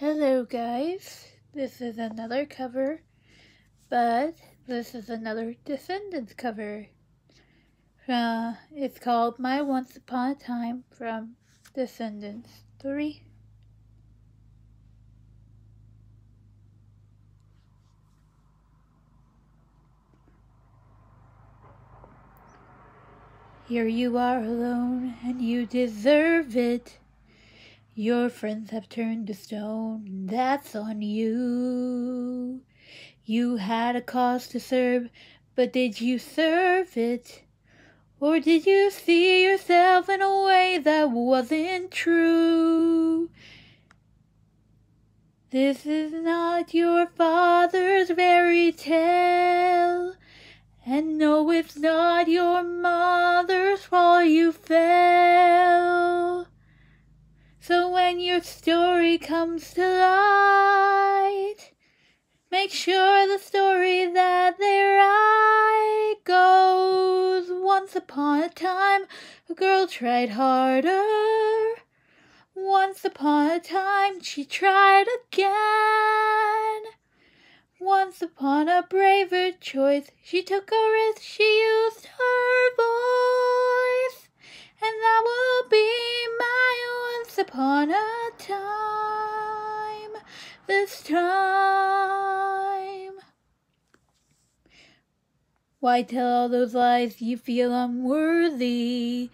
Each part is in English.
Hello guys, this is another cover, but this is another Descendants cover. Uh, it's called My Once Upon a Time from Descendants 3. Here you are alone, and you deserve it. Your friends have turned to stone, that's on you. You had a cause to serve, but did you serve it? Or did you see yourself in a way that wasn't true? This is not your father's fairy tale. And no, story comes to light, make sure the story that they write goes. Once upon a time, a girl tried harder. Once upon a time, she tried again. Once upon a braver choice, she took a risk, she used her voice. Why tell all those lies you feel unworthy?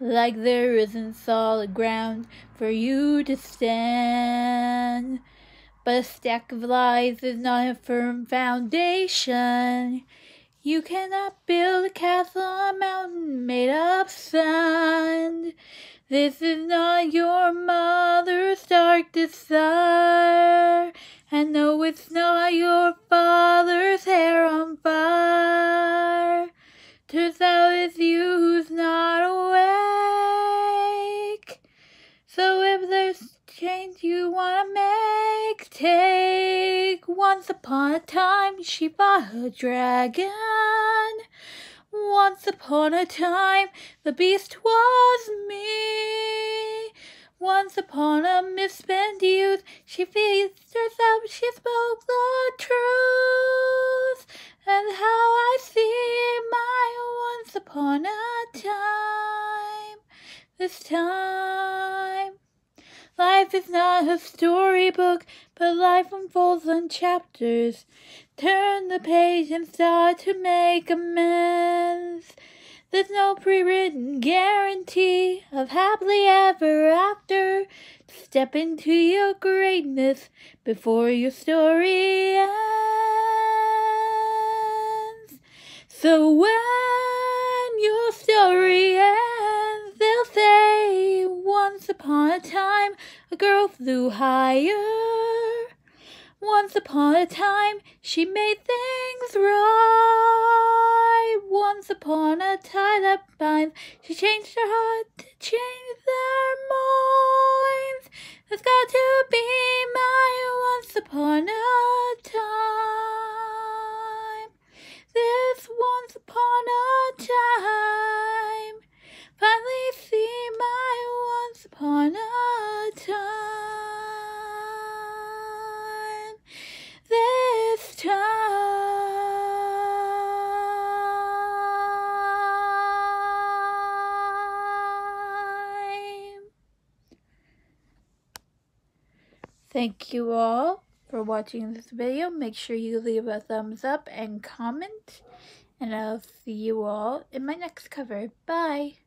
Like there isn't solid ground for you to stand. But a stack of lies is not a firm foundation. You cannot build a castle on a mountain made of sand. This is not your mother's dark desire. And no, it's not your father's hair on change you wanna make, take. Once upon a time, she fought a dragon. Once upon a time, the beast was me. Once upon a misspent youth, she faced herself, she spoke the truth. And how I see my once upon a time, this time. Life is not a storybook, but life unfolds in chapters. Turn the page and start to make amends. There's no pre-written guarantee of happily ever after. Step into your greatness before your story ends. So when your story ends, they'll say, once upon a time, a girl flew higher. Once upon a time, she made things right. Once upon a tie that binds, she changed her heart to change their minds. There's got to be my once upon a time. This time. Thank you all for watching this video. Make sure you leave a thumbs up and comment. And I'll see you all in my next cover. Bye!